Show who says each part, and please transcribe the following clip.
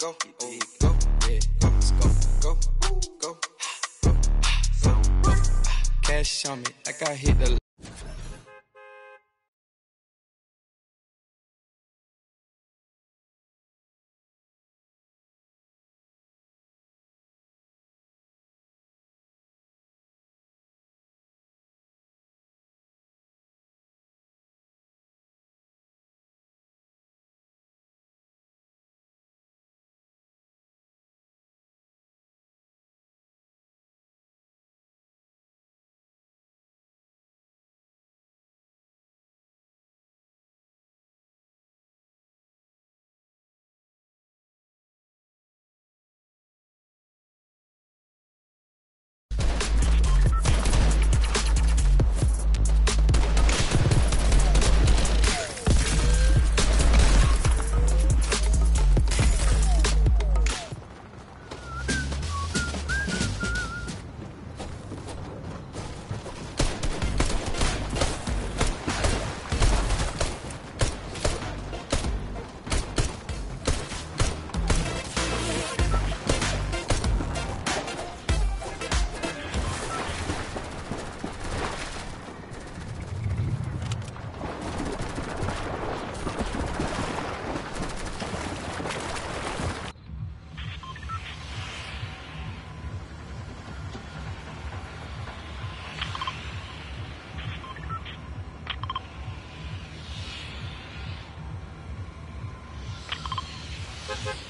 Speaker 1: go, oh, go, yeah, go, go, go, go, go, go. Cash on me, like I hit the
Speaker 2: Ha ha ha!